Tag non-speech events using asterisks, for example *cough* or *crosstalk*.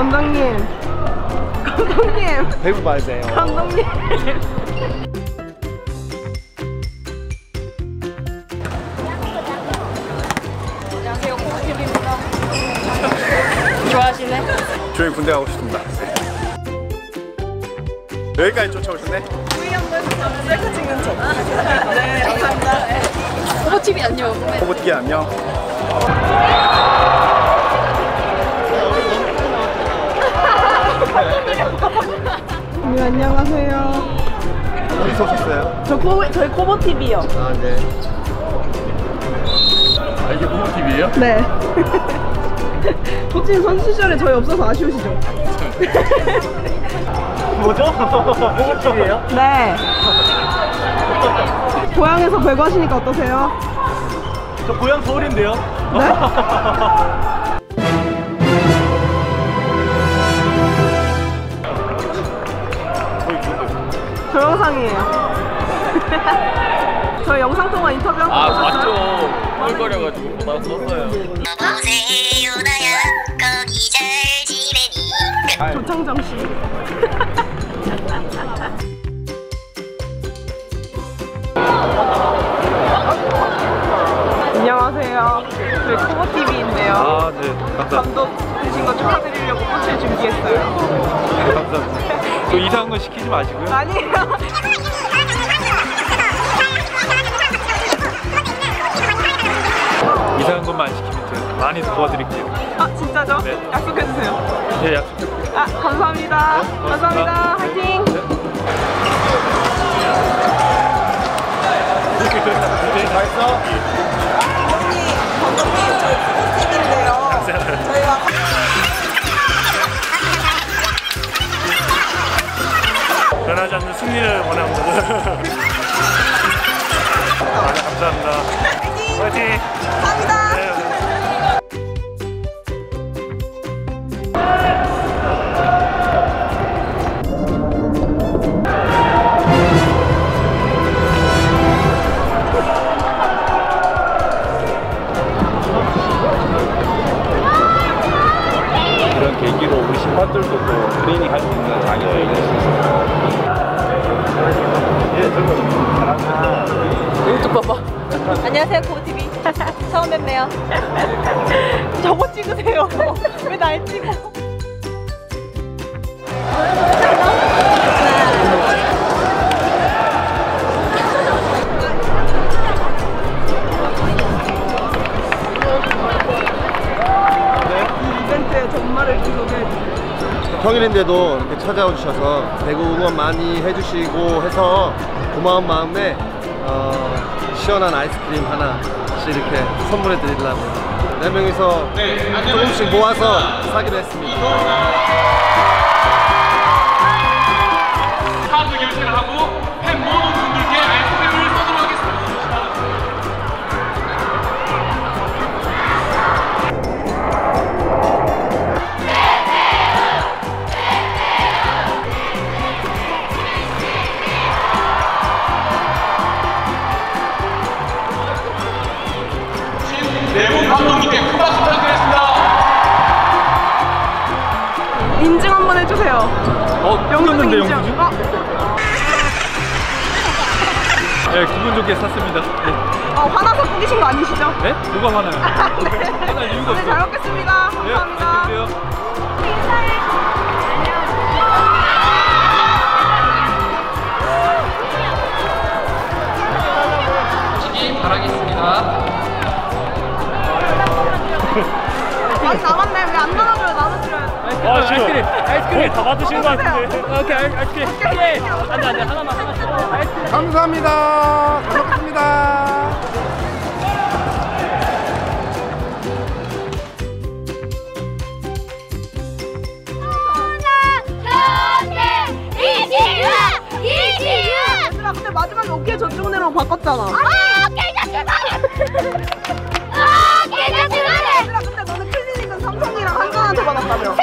감독님. 감독님. 대구 말세요. 감독님. 안녕하세요. 코모TV입니다. 좋아하시네? 저희 군대 가고 싶습니다. 여기까지 쫓아오셨네? 셀카 찍는 척. 네, 감사합니다. 코모TV 안녕. 호보티기 안녕. 네, 안녕하세요. 어디서 오셨어요? 저 코, 저희 코모TV요. 아, 네. 아, 이게 호보티비예요? 네. *laughs* 혹시 선수 시절에 저희 없어서 아쉬우시죠? *laughs* 뭐죠? 호보티비예요? 네. 고향에서 배구 하시니까 어떠세요? 저 고향 서울인데요. 네? *laughs* 동영상이에요. *laughs* 저 영상 통화 인터뷰 한번 아? 맞죠 꿀거려가지고 나도 썼어요 보세요 나야 거기 잘 지내니 조창정 씨. *laughs* 안녕하세요. 저희 코모TV인데요. 아, 네. 감사합니다. 감독 되신 거 축하드리려고 꽃을 준비했어요. 네, 감사합니다. 또 이상한 거 시키지 마시고요. 아니에요. 이상한 것만 안 시키면 제가 많이 도와드릴게요. 아, 진짜죠? 네. 약속해 주세요. 예, 약속드릴게요. 아, 감사합니다. 네, 감사합니다. 화이팅! 네, 다 했어? 감독님, 저희 변하지 않는 승리를 원합니다. *laughs* 아, 네, 감사합니다. 화이팅! 감사합니다. 네, 네. 안녕하세요, 코모TV. *laughs* 처음 뵙네요. *laughs* 저거 찍으세요. *laughs* 왜 날 찍어? 평일인데도 이렇게 찾아와 주셔서 배구 응원 많이 해주시고 해서 고마운 마음에 어, 시원한 아이스크림 하나씩 이렇게 선물해 드리려고 네 명이서 조금씩 모아서 사기로 했습니다. 어, 인증. 영수증? 어, 네, 기분 좋게 샀습니다. 네. 어, 화나서 꾸기신 거 아니시죠? 네? 누가 화나요? 네. 화날 이유가 오늘 잘 없어요. 먹겠습니다. 네, 감사합니다. 안 아, 아이스크림, 아이스크림 다 받으신 것 같은데. 오케이, 아이- 아이스크림. 오케이. 안 돼 안 돼 하나만 하나만 아이스크림 감사합니다. 잘 먹겠습니다. 얘들아, 근데 마지막에 오케이 저쪽 내로 바꿨잖아. 얘들아, 근데 너는 클리닉은 삼성이랑 한전한테 받았다며.